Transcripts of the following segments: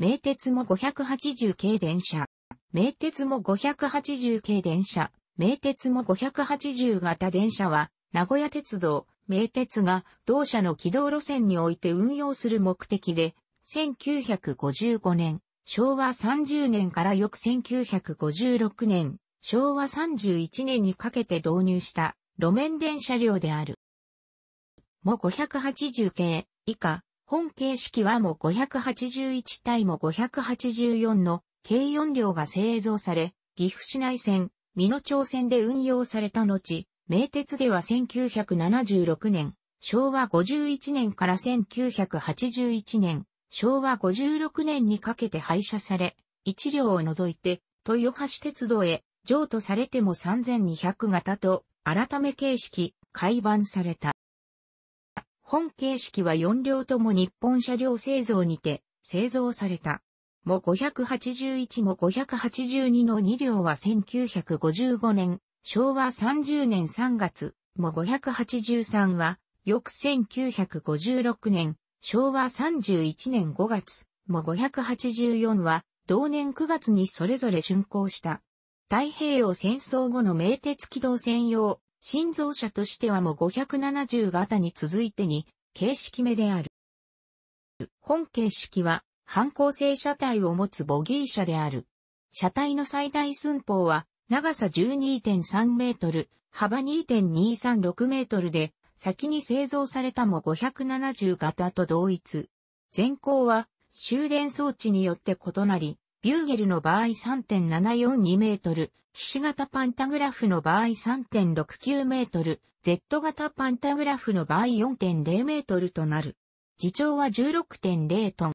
名鉄も580系電車。名鉄も580系電車。名鉄も580型電車は、名古屋鉄道、名鉄が同社の軌道路線において運用する目的で、1955年、昭和30年から翌1956年、昭和31年にかけて導入した路面電車両である。も580系以下、本形式はも581対も584の軽4両が製造され、岐阜市内線、美濃町線で運用された後、名鉄では1976年、昭和51年から1981年、昭和56年にかけて廃車され、1両を除いて、豊橋鉄道へ譲渡されても3200型と改め形式、改版された。本形式は4両とも日本車両製造にて製造された。も581も582の2両は1955年、昭和30年3月、も583は、翌1956年、昭和31年5月、も584は、同年9月にそれぞれ竣工した。太平洋戦争後の名鉄軌道専用、新造車としてはも570型に続いてに、形式目である。本形式は、反抗性車体を持つボギー車である。車体の最大寸法は、長さ12.3メートル、幅2.236メートルで、先に製造されたも570型と同一。前後は終電装置によって異なり、ビューゲルの場合3.742メートル、ひし型パンタグラフの場合3.69メートル、Z 型パンタグラフの場合4.0メートルとなる。自重は16.0トン。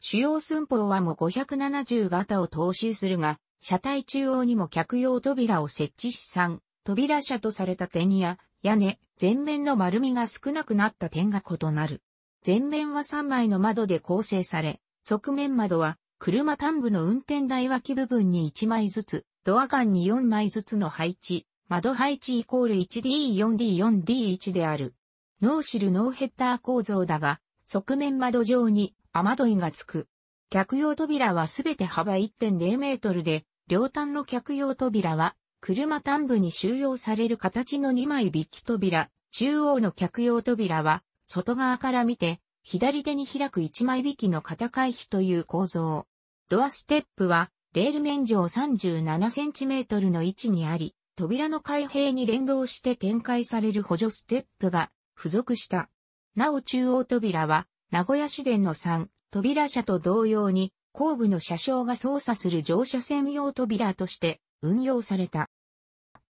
主要寸法はも570型を踏襲するが、車体中央にも客用扉を設置し3、扉車とされた点や屋根、前面の丸みが少なくなった点が異なる。前面は3枚の窓で構成され、側面窓は車端部の運転台脇部分に1枚ずつ、ドア間に4枚ずつの配置、窓配置イコール 1D4D4D1 である。ノーシルノーヘッダー構造だが、側面窓上に雨どいがつく。客用扉はすべて幅1.0メートルで、両端の客用扉は車端部に収容される形の2枚引き扉、中央の客用扉は、外側から見て、左手に開く1枚引きの片回避という構造。ドアステップは、レール面上 37cm の位置にあり、扉の開閉に連動して展開される補助ステップが付属した。なお中央扉は、名古屋市電の3、扉車と同様に、後部の車掌が操作する乗車専用扉として運用された。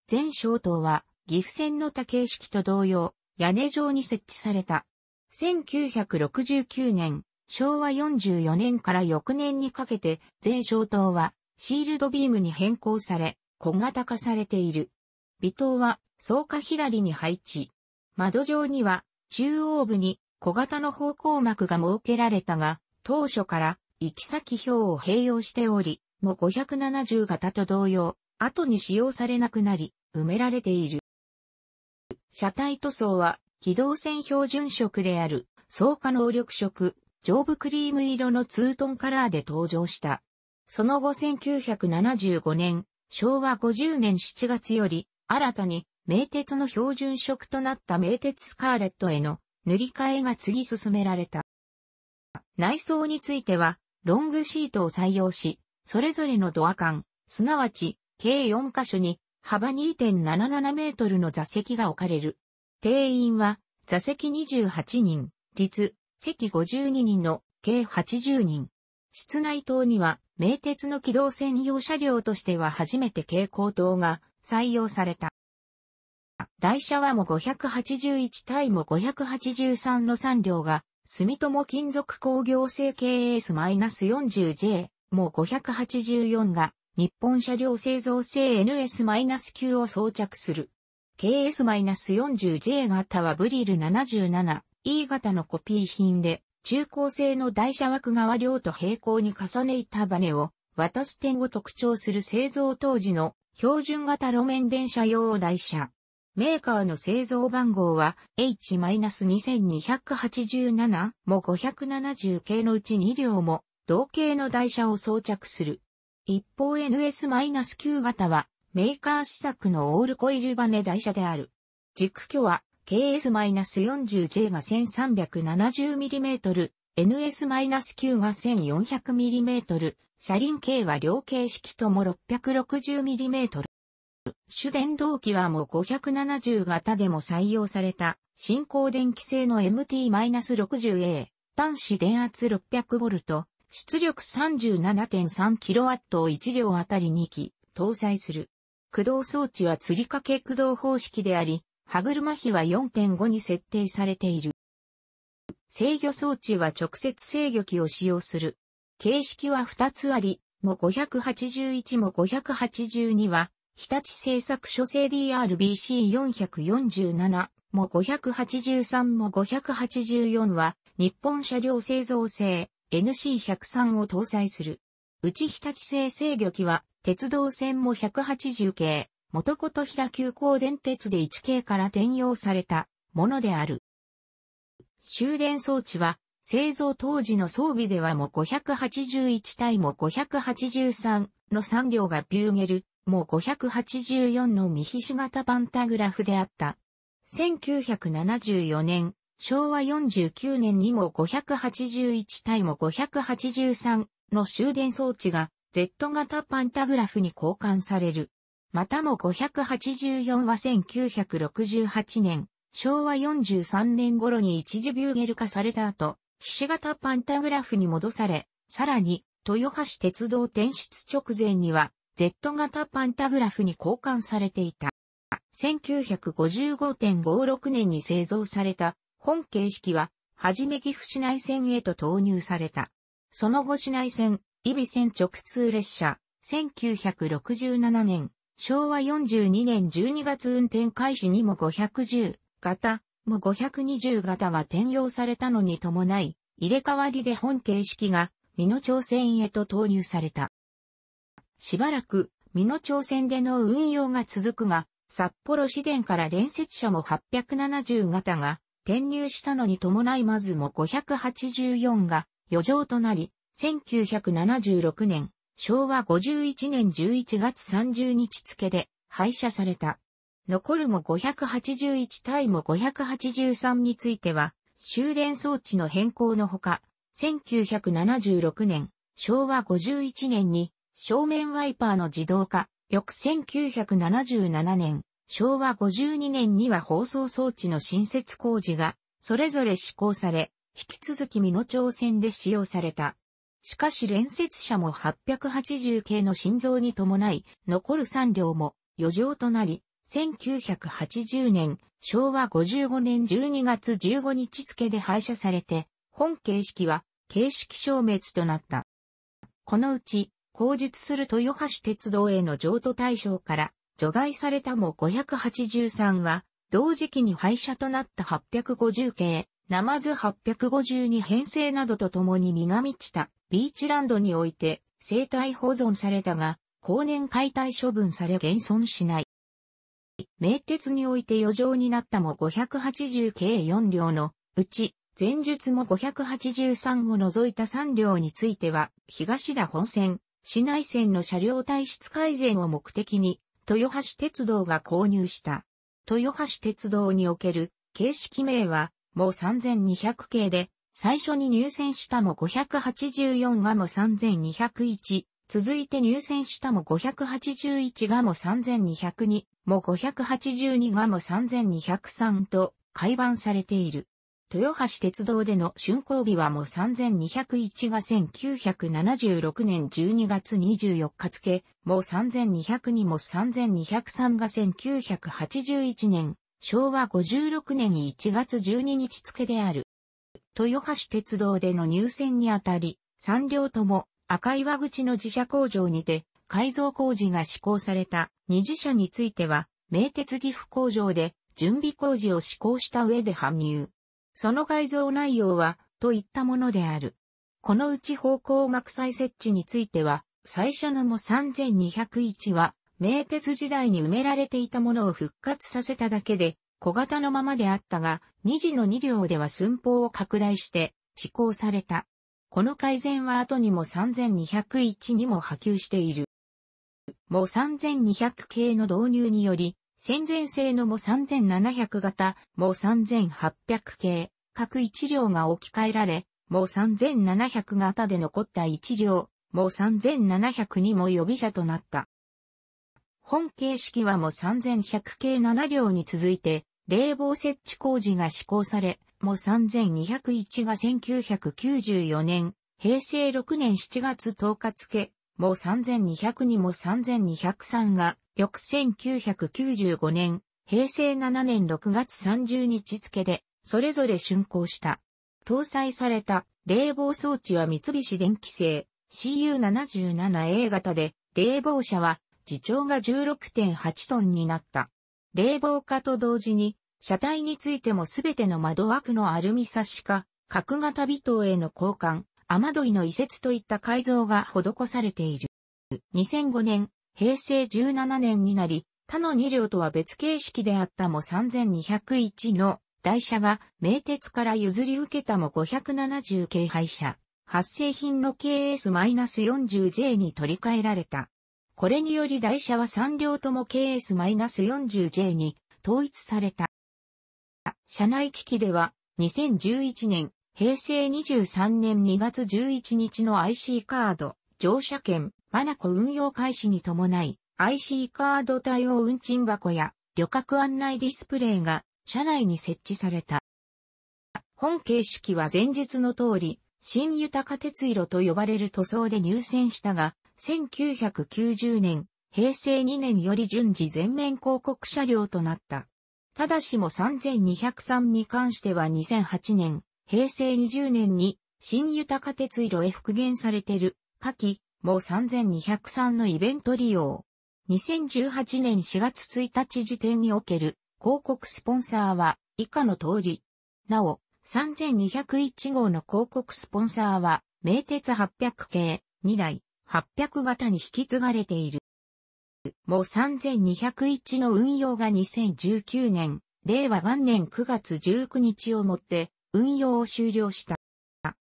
全消灯は岐阜線の多形式と同様、屋根上に設置された。1969年、昭和44年から翌年にかけて全消灯はシールドビームに変更され、小型化されている。微灯は草加左に配置。窓上には中央部に小型の方向幕が設けられたが、当初から行き先表を併用しており、も570型と同様、後に使用されなくなり、埋められている。車体塗装は、機動線標準色である、装化能力色、上部クリーム色のツートンカラーで登場した。その後1975年、昭和50年7月より、新たに、名鉄の標準色となった名鉄スカーレットへの塗り替えが次進められた。内装については、ロングシートを採用し、それぞれのドア間、すなわち計4カ所に幅2.77メートルの座席が置かれる。定員は座席28人、率、席52人の計80人。室内灯には名鉄の機動専用車両としては初めて蛍光灯が採用された。台車はも581対も583の3両が、住友金属工業製 KS-40J も584が、日本車両製造製 NS-9 を装着する。KS-40J 型はブリル 77E 型のコピー品で、中高製の台車枠側両と平行に重ねたバネを渡す点を特徴する製造当時の標準型路面電車用台車。メーカーの製造番号は H-2287 も570系のうち2両も同型の台車を装着する。一方 NS-9 型はメーカー試作のオールコイルバネ台車である。軸距は KS-40J が 1370mm、NS-9 が 1400mm、車輪径は両形式とも 660mm。主電動機はもう570型でも採用された、新光電気製の MT-60A、端子電圧 600V、出力 37.3kW を1両あたり2機、搭載する。駆動装置は吊り掛け駆動方式であり、歯車比は4.5に設定されている。制御装置は直接制御機を使用する。形式は2つあり、も581も582は、日立製作所製 DRBC447 も583も584は、日本車両製造製 NC103 を搭載する。内日立製制御機は、鉄道線も180系、元琴平急行電鉄で1系から転用されたものである。終電装置は、製造当時の装備ではも581対も583の3両がビューゲル、も584のミヒシ型パンタグラフであった。1974年、昭和49年にも581対も583の終電装置が Z 型パンタグラフに交換される。またも584は1968年、昭和43年頃に一時ビューゲル化された後、ひし形パンタグラフに戻され、さらに、豊橋鉄道転出直前には、Z 型パンタグラフに交換されていた。1955.56年に製造された本形式は、はじめ岐阜市内線へと投入された。その後市内線、伊比線直通列車、1967年、昭和42年12月運転開始にも510型、も520型が転用されたのに伴い、入れ替わりで本形式が、美濃町線へと投入された。しばらく、美濃町線での運用が続くが、札幌市電から連接車も870型が転入したのに伴いまずも584が余剰となり、1976年、昭和51年11月30日付で廃車された。残るも581対も583については、終電装置の変更のほか、1976年、昭和51年に正面ワイパーの自動化、翌1977年、昭和52年には放送装置の新設工事が、それぞれ施行され、引き続き美濃町線で使用された。しかし連接車も880系の心臓に伴い、残る3両も余剰となり、1980年、昭和55年12月15日付で廃車されて、本形式は形式消滅となった。このうち、後述する豊橋鉄道への譲渡対象から除外されたも583は、同時期に廃車となった850系、ナマズ852編成などとともに南知多、ビーチランドにおいて生態保存されたが、後年解体処分され現存しない。名鉄において余剰になったも580計4両のうち、前述も583を除いた3両については、東田本線、市内線の車両体質改善を目的に、豊橋鉄道が購入した。豊橋鉄道における形式名は、もう3200系で、最初に入線したも584がも3201、続いて入線したも581がも3202、も582がも3203と改版されている。豊橋鉄道での竣工日はも3201が1976年12月24日付、も3202も3203が1981年、昭和56年1月12日付である。豊橋鉄道での入線にあたり、3両とも赤岩口の自社工場にて改造工事が施行された二次車については、名鉄岐阜工場で準備工事を施行した上で搬入。その改造内容は、といったものである。このうち方向膜再設置については、最初のも3201は、名鉄時代に埋められていたものを復活させただけで、小型のままであったが、2次の2両では寸法を拡大して、施行された。この改善は後にも3201にも波及している。も3200系の導入により、戦前製のも3700型、も3800系、各1両が置き換えられ、もう3700型で残った1両、もう3700にも予備車となった。本形式はも3100系7両に続いて、冷房設置工事が施行され、も3201が1994年、平成6年7月10日付、も3200にも3203が、翌1995年、平成7年6月30日付で、それぞれ竣工した。搭載された冷房装置は三菱電機製 CU77A 型で、冷房車は自重が16.8トンになった。冷房化と同時に、車体についてもすべての窓枠のアルミサッシ化、角型微灯への交換、雨どいの移設といった改造が施されている。2005年、平成17年になり、他の2両とは別形式であったも3201の台車が名鉄から譲り受けたも570系配車、発生品の KS-40J に取り替えられた。これにより台車は3両とも KS-40J に統一された。車内機器では2011年、平成23年2月11日の IC カード、乗車券、マナコ運用開始に伴い、IC カード対応運賃箱や旅客案内ディスプレイが車内に設置された。本形式は前述の通り、新豊鉄路と呼ばれる塗装で入線したが、1990年、平成2年より順次全面広告車両となった。ただしも3203に関しては2008年、平成20年に新豊鉄路へ復元されてる、下記、もう3203のイベント利用。2018年4月1日時点における広告スポンサーは以下の通り。なお、3201号の広告スポンサーは、名鉄800系2台800型に引き継がれている。もう3201の運用が2019年、令和元年9月19日をもって運用を終了した。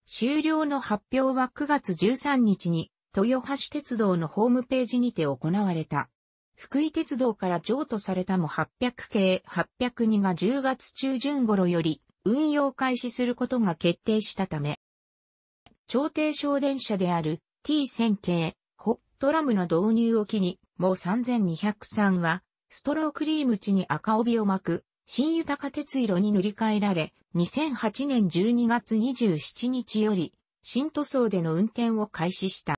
終了の発表は9月13日に豊橋鉄道のホームページにて行われた。福井鉄道から譲渡されたも800系802が10月中旬頃より運用開始することが決定したため、超低小電車である T1000 系ホットラムの導入を機に、もう3203は、ストロークリーム地に赤帯を巻く、新豊か鉄色に塗り替えられ、2008年12月27日より、新塗装での運転を開始した。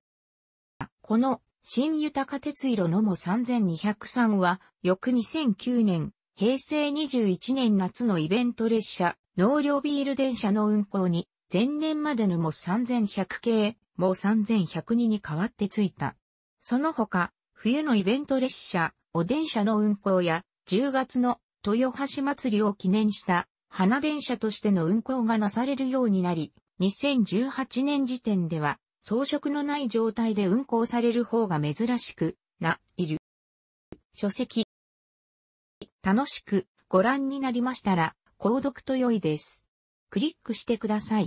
この新豊か鉄色のも3203は、翌2009年、平成21年夏のイベント列車、納涼ビール電車の運行に、前年までのも3100系、も3102に変わってついた。その他、冬のイベント列車、お電車の運行や、10月の豊橋祭りを記念した花電車としての運行がなされるようになり、2018年時点では装飾のない状態で運行される方が珍しくな、いる。書籍。楽しくご覧になりましたら、購読と良いです。クリックしてください。